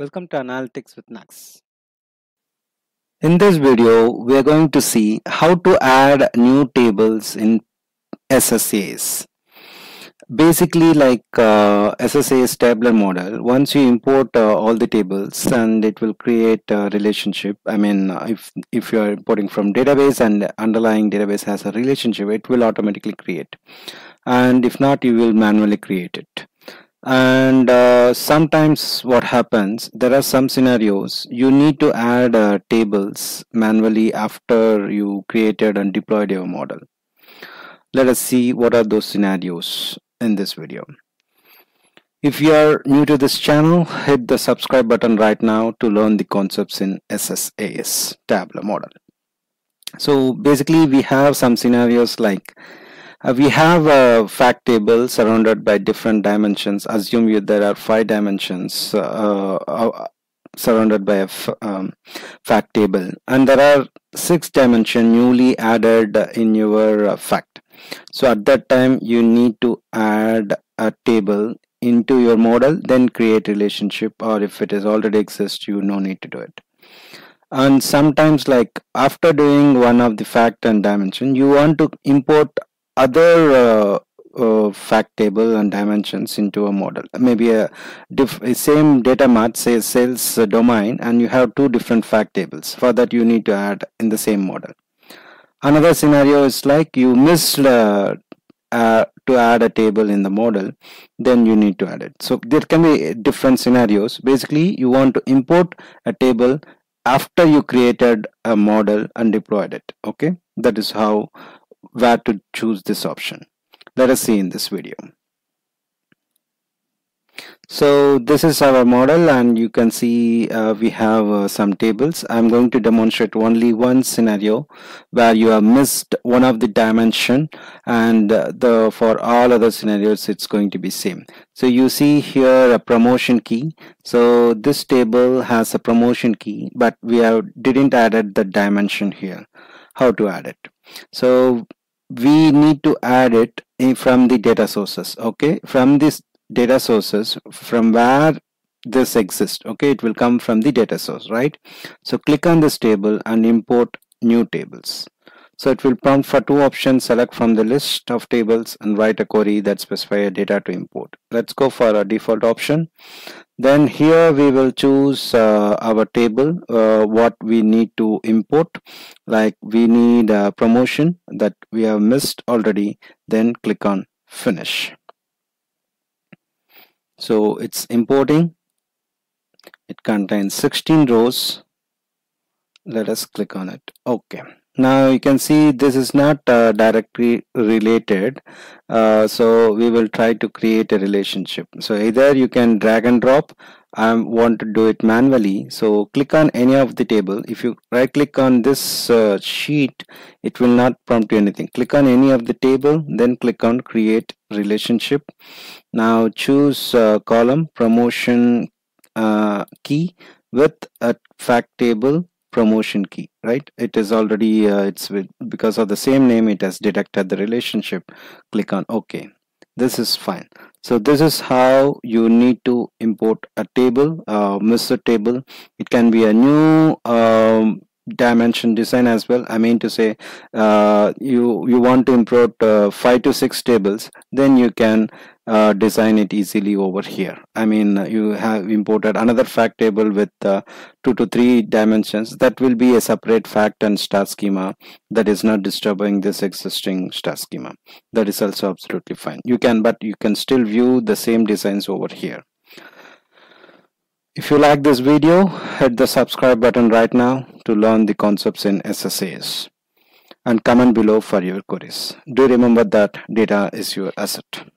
Welcome to Analytics with Nags. In this video, we are going to see how to add new tables in SSAS. Basically like uh, SSAS tabular model, once you import uh, all the tables and it will create a relationship. I mean, if, if you are importing from database and underlying database has a relationship, it will automatically create. And if not, you will manually create it and uh, sometimes what happens there are some scenarios. You need to add uh, tables manually after you created and deployed your model. Let us see what are those scenarios in this video. If you are new to this channel hit the subscribe button right now to learn the concepts in SSAS tabular model. So basically we have some scenarios like we have a fact table surrounded by different dimensions. Assume you there are five dimensions uh, uh, surrounded by a um, fact table and there are six dimension newly added in your uh, fact. So at that time you need to add a table into your model then create relationship or if it is already exists you no need to do it and sometimes like after doing one of the fact and dimension you want to import other uh, uh, fact table and dimensions into a model. Maybe a, same data mart say sales domain and you have two different fact tables. For that you need to add in the same model. Another scenario is like you missed uh, uh, to add a table in the model then you need to add it. So there can be different scenarios. Basically you want to import a table after you created a model and deployed it. Okay? That is how where to choose this option. Let us see in this video. So this is our model and you can see uh, we have uh, some tables. I'm going to demonstrate only one scenario where you have missed one of the dimension and uh, the for all other scenarios it's going to be same. So you see here a promotion key. So this table has a promotion key but we have didn't added the dimension here. How to add it? So we need to add it from the data sources okay? From this data sources from where this exists okay? It will come from the data source right? So click on this table and import new tables so it will prompt for two options select from the list of tables and write a query that specify a data to import. Let's go for a default option. Then here we will choose uh, our table uh, what we need to import. Like we need a promotion that we have missed already then click on finish. So it's importing. It contains 16 rows. Let us click on it. Okay now you can see this is not uh, directly related. Uh, so we will try to create a relationship. So either you can drag and drop. I want to do it manually. So click on any of the table. If you right click on this uh, sheet it will not prompt you anything. Click on any of the table then click on create relationship. Now choose uh, column promotion uh, key with a fact table promotion key right? It is already uh, it's with because of the same name it has detected the relationship. Click on ok. This is fine. So this is how you need to import a table uh, miss a table. It can be a new um, dimension design as well. I mean to say uh, you you want to import uh, five to six tables then you can uh, design it easily over here. I mean you have imported another fact table with uh, two to three dimensions. That will be a separate fact and star schema that is not disturbing this existing star schema. That is also absolutely fine. You can but you can still view the same designs over here. If you like this video, hit the subscribe button right now to learn the concepts in SSAS and comment below for your queries. Do remember that data is your asset.